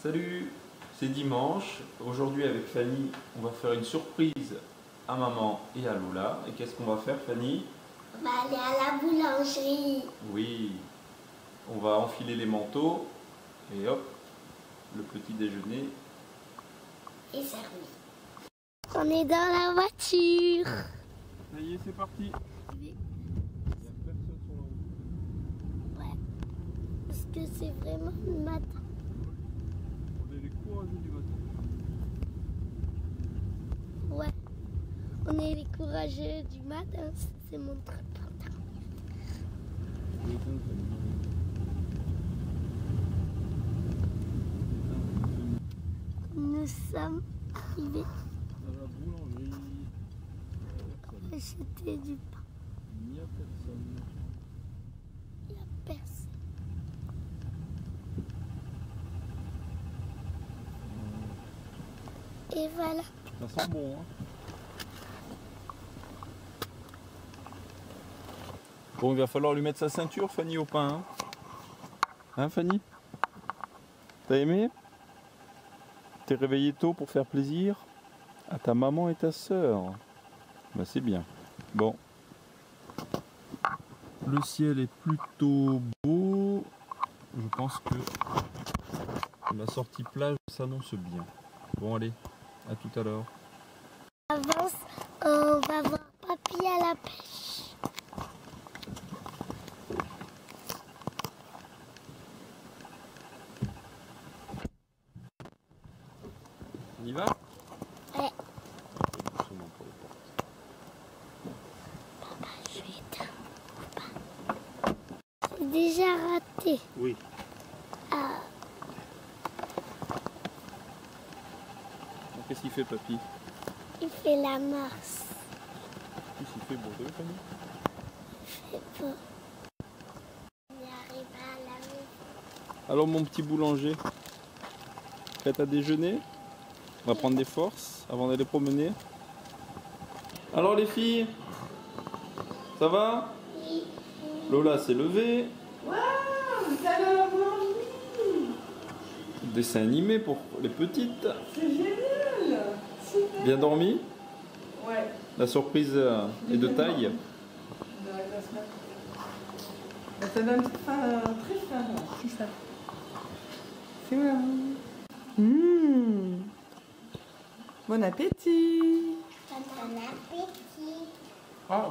Salut, c'est dimanche. Aujourd'hui avec Fanny, on va faire une surprise à maman et à Lola. Et qu'est-ce qu'on va faire Fanny? On va aller à la boulangerie. Oui, on va enfiler les manteaux et hop, le petit déjeuner. Et servi. On est dans la voiture. Ça y est, c'est parti. Oui. Il n'y a personne sur la route. Ouais. Parce que c'est vraiment le matin. Du matin. Ouais. On est les courageux du matin. Ça, C'est mon truc. Nous sommes arrivés Dans la boulangerie, à acheter du pain. il n'y a personne. Il n'y a personne. Voilà. Ça sent bon, hein Bon, il va falloir lui mettre sa ceinture, Fanny, au pain. Hein, Hein, Fanny? T'as aimé? T'es réveillé tôt pour faire plaisir? À ta maman et ta sœur. Bah, c'est bien. Bon. Le ciel est plutôt beau. Je pense que la sortie plage s'annonce bien. Bon, allez, à tout à l'heure. Avance, on va voir papy à la pêche. On y va? Ouais. Portes. Je vais éteindre. C'est déjà raté. Oui. Ah, Qu'est-ce qu'il fait, papy il fait la fait, t'as vu, Fanny beau. On arrive à la maison. Alors, mon petit boulanger, prêt à déjeuner On va prendre des forces avant d'aller promener. Alors, les filles Ça va Oui. Lola s'est levée. Waouh, Dessin animé pour les petites. C'est génial Super Bien dormi Ouais. La surprise euh, est de taille. Bah, Ça donne faim, très faim. C'est ça. C'est marrant. Mmh. Bon appétit Bon appétit. Ah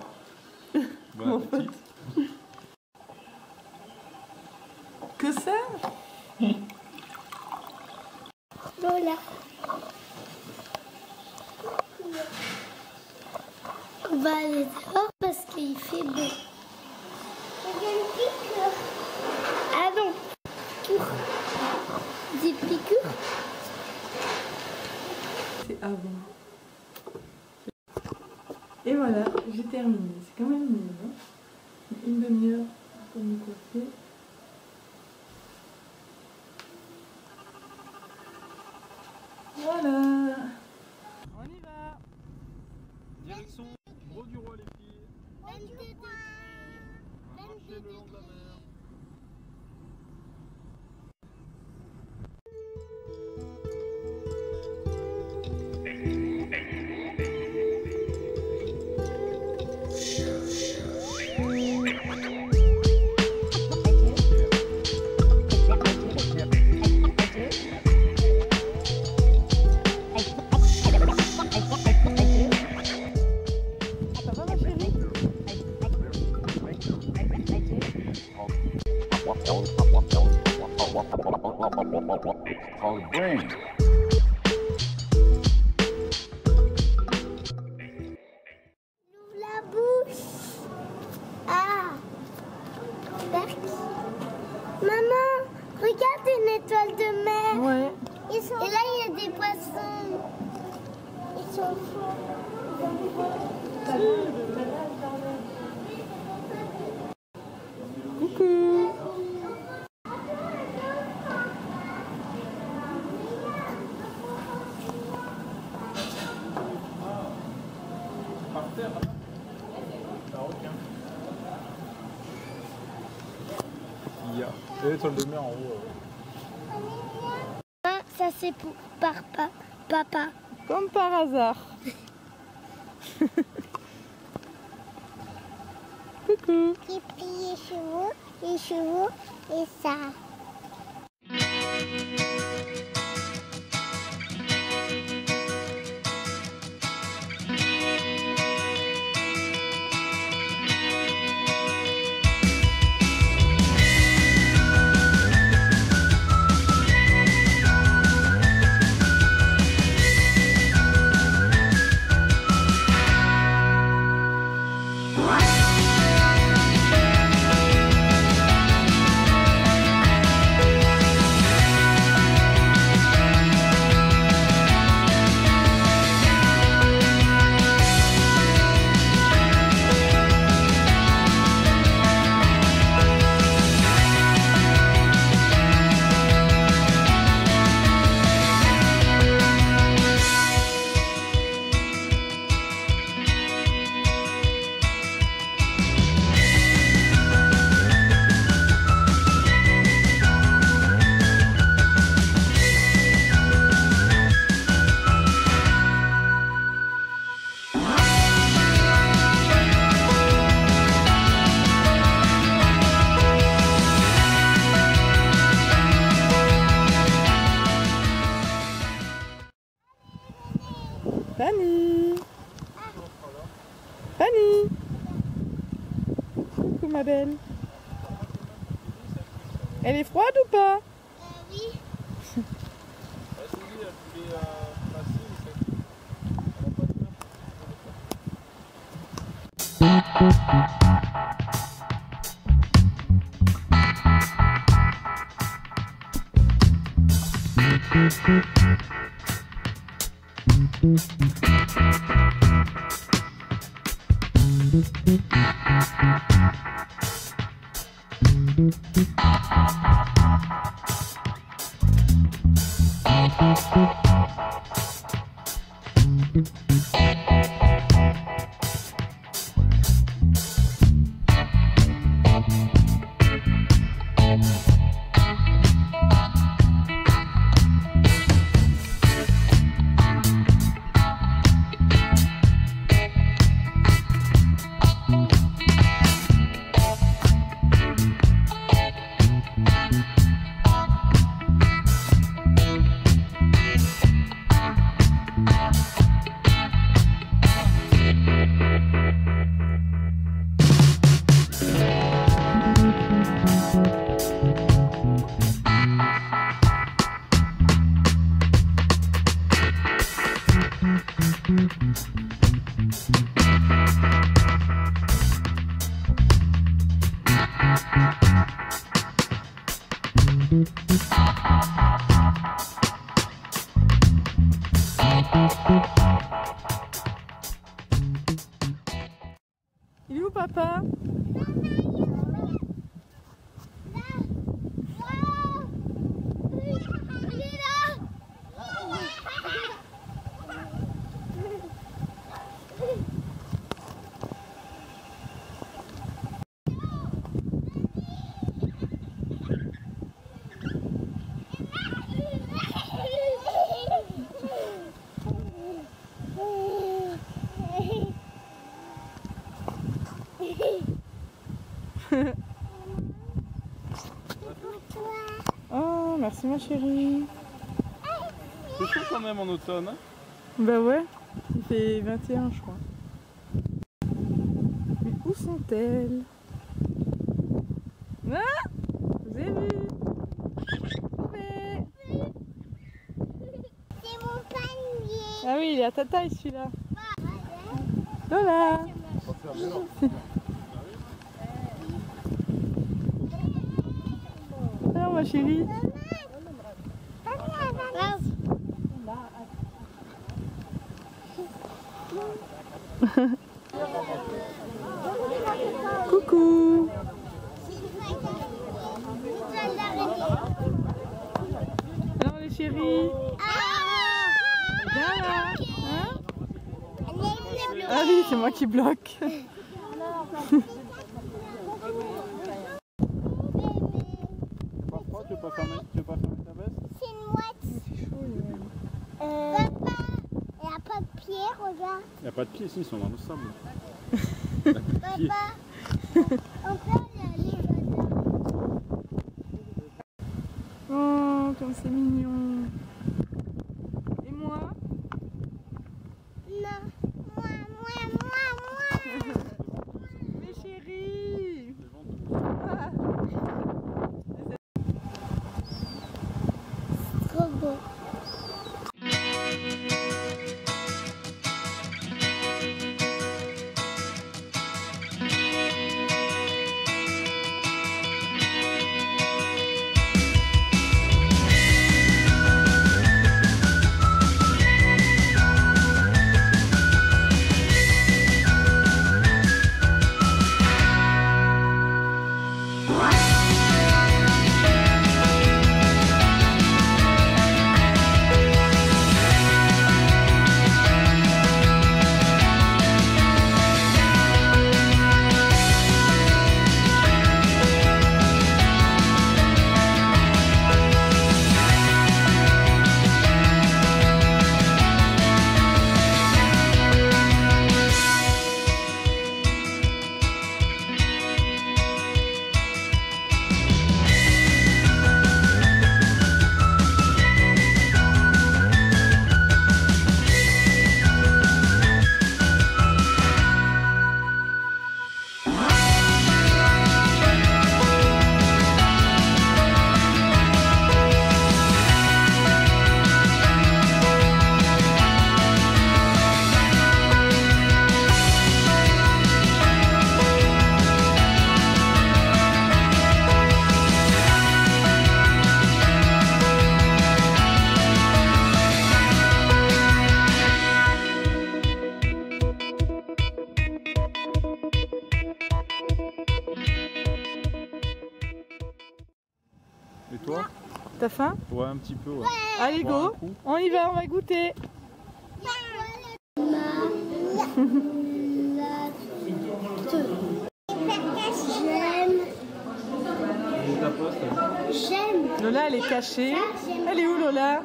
Bon appétit. Que ça? Lola. On va aller dehors parce qu'il fait beau. Ah non, piqûre. Des piqûres C'est avant. Et voilà, j'ai terminé. C'est quand même mieux. Hein Une demi-heure pour me coiffer. 22 degrés. 22. Called brain. Il y a l'étoile de mer en haut. euh. c'est pour par pa- papa. Comme par hasard. Coucou. Et puis les chevaux, les chevaux et ça. Elle est froide ou pas oui. Ma chérie. C'est chaud quand même en automne. Hein Bah ouais, il fait 21 je crois. Mais où sont-elles? Ah Vous avez vu? C'est mon panier. Ah oui, il est à ta taille celui-là. Lola Alors ma chérie chérie. Ah. Hein ah, oui, c'est moi qui bloque. tu tu pas fermer ta veste C'est une mouette. Euh. Papa, il n'y a pas de pied, regarde. Il n'y a pas de pied, si, ils sont dans le sable. Papa, on peut aller là Oh, comme c'est mignon. Et toi T'as faim Ouais, un petit peu, ouais. Allez, go On y va, on va goûter J'aime. Lola, elle est cachée. Elle est où, Lola.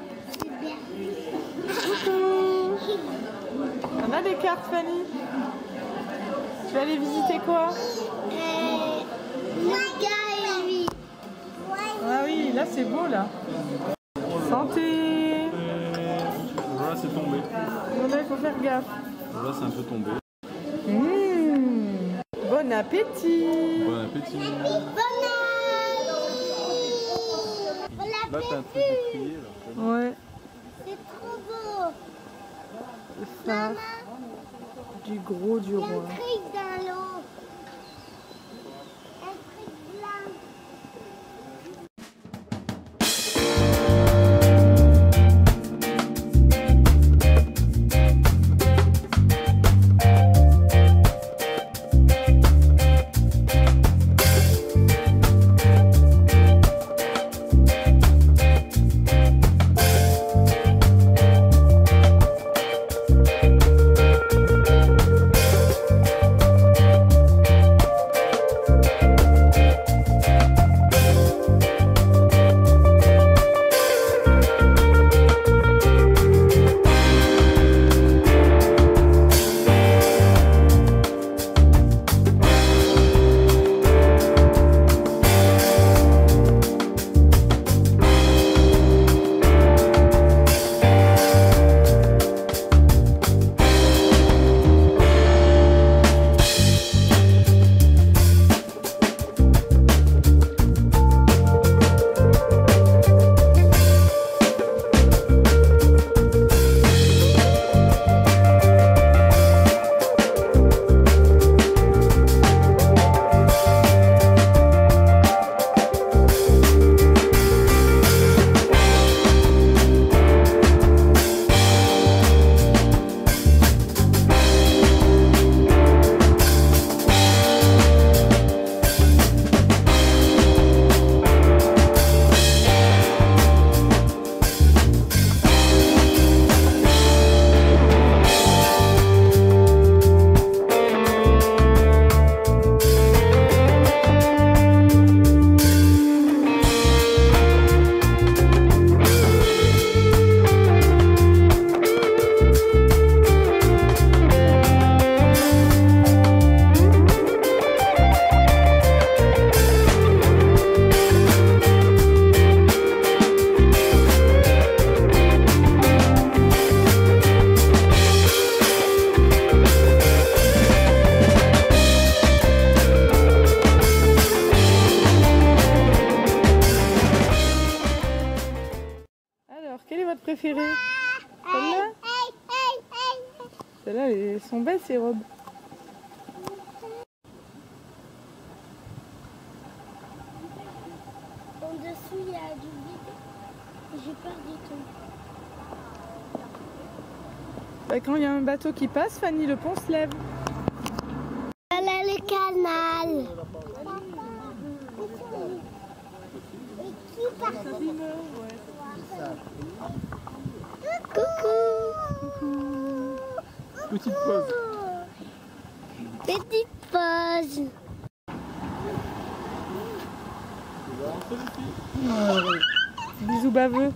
On a des cartes, Fanny Tu vas aller visiter quoi Euh, Naga et lui. Ah oui, là, c'est beau, là. Santé Voilà, c'est tombé. Il faut faire gaffe. Là, c'est un peu tombé. Mmh. Bon appétit Bon appétit. Bon Là, t'as un truc pour crier. Là. Ouais, C'est trop beau. phare du gros du roi. Ces robes. En dessous, il y a du vide. J'ai peur du tout. Bah, quand il y a un bateau qui passe, Fanny, le pont se lève. Voilà le canal. Et qui part? Petite pause. Petite pause. Bisous baveux.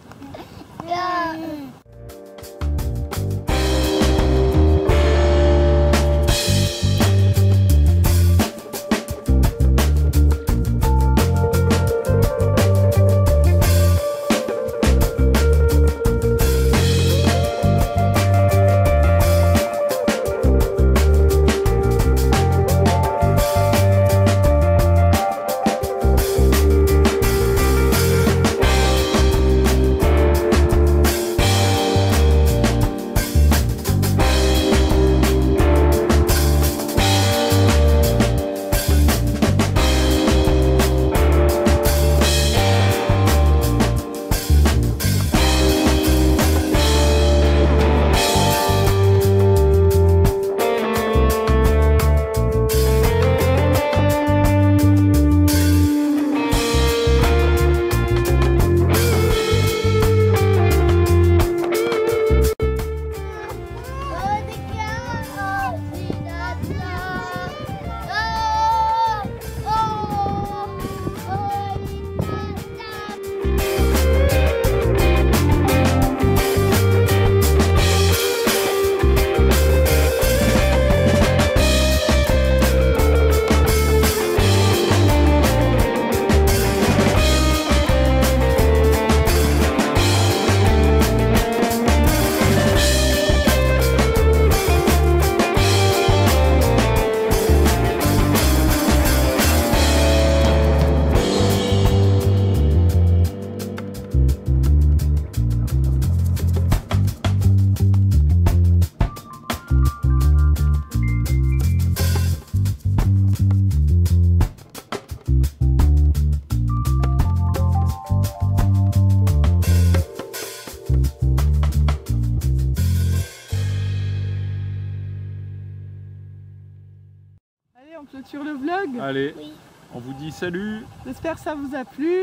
On clôture le vlog. Allez, Oui. on vous dit salut. J'espère que ça vous a plu.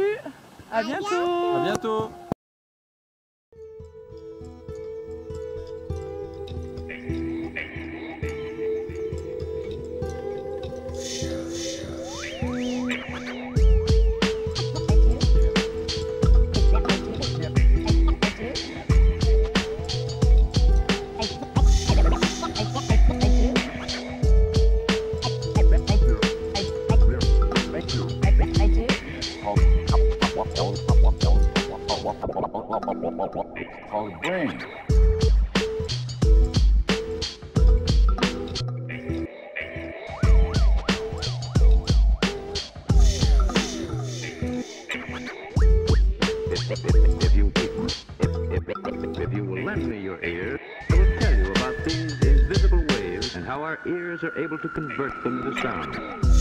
À bientôt. À bientôt. If, you if, if you will lend me your ear, I will tell you about these invisible waves and how our ears are able to convert them to sound.